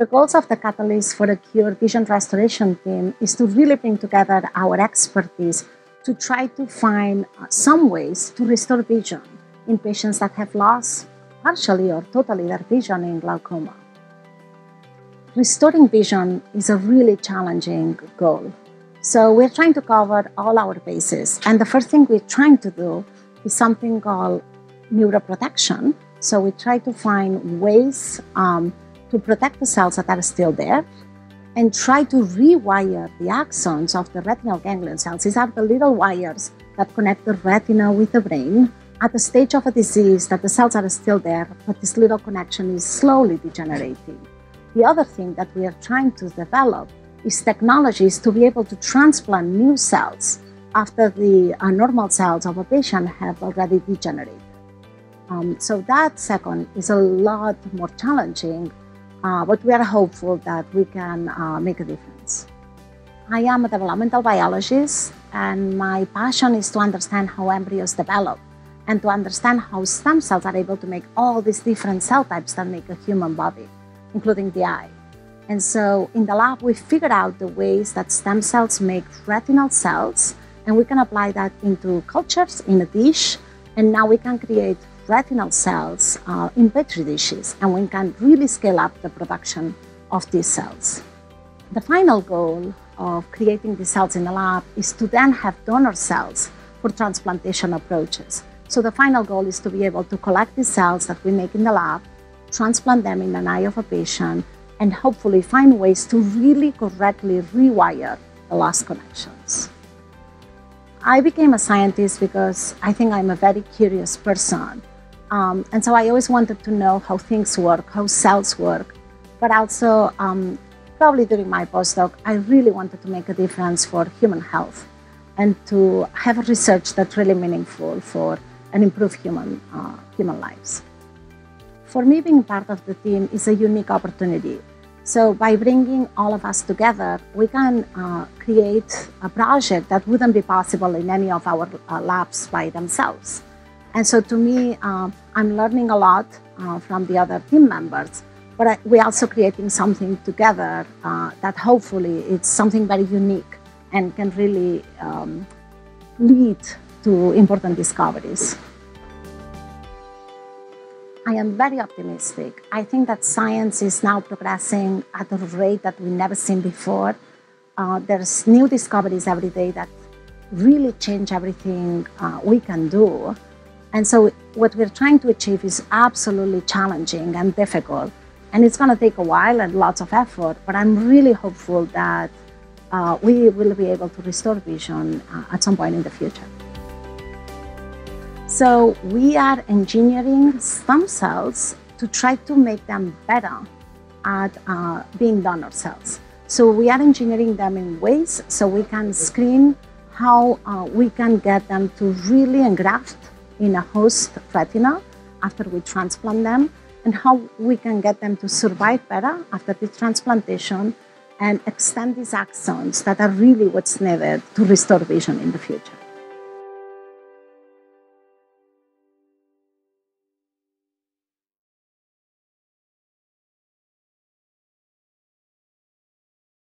The goals of the Catalyst for the Cure Vision Restoration team is to really bring together our expertise to try to find uh, some ways to restore vision in patients that have lost partially or totally their vision in glaucoma. Restoring vision is a really challenging goal. So we're trying to cover all our bases. And the first thing we're trying to do is something called neuroprotection. So we try to find ways um, to protect the cells that are still there and try to rewire the axons of the retinal ganglion cells. These are the little wires that connect the retina with the brain at the stage of a disease that the cells are still there, but this little connection is slowly degenerating. The other thing that we are trying to develop is technologies to be able to transplant new cells after the uh, normal cells of a patient have already degenerated. Um, so that second is a lot more challenging uh, but we are hopeful that we can uh, make a difference. I am a developmental biologist, and my passion is to understand how embryos develop and to understand how stem cells are able to make all these different cell types that make a human body, including the eye. And so in the lab, we figured out the ways that stem cells make retinal cells, and we can apply that into cultures in a dish, and now we can create retinal cells uh, in petri dishes, and we can really scale up the production of these cells. The final goal of creating these cells in the lab is to then have donor cells for transplantation approaches. So the final goal is to be able to collect these cells that we make in the lab, transplant them in an eye of a patient, and hopefully find ways to really correctly rewire the lost connections. I became a scientist because I think I'm a very curious person. Um, and so I always wanted to know how things work, how cells work. But also, um, probably during my postdoc, I really wanted to make a difference for human health and to have a research that's really meaningful for and improve human, uh, human lives. For me, being part of the team is a unique opportunity. So by bringing all of us together, we can uh, create a project that wouldn't be possible in any of our uh, labs by themselves. And so to me, uh, I'm learning a lot uh, from the other team members, but I, we're also creating something together uh, that hopefully it's something very unique and can really um, lead to important discoveries. I am very optimistic. I think that science is now progressing at a rate that we've never seen before. Uh, there's new discoveries every day that really change everything uh, we can do. And so what we're trying to achieve is absolutely challenging and difficult. And it's going to take a while and lots of effort, but I'm really hopeful that uh, we will be able to restore vision uh, at some point in the future. So we are engineering stem cells to try to make them better at uh, being donor cells. So we are engineering them in ways so we can screen how uh, we can get them to really engraft in a host retina after we transplant them and how we can get them to survive better after the transplantation and extend these axons that are really what's needed to restore vision in the future.